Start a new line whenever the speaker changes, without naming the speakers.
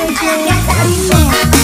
Yes, I'm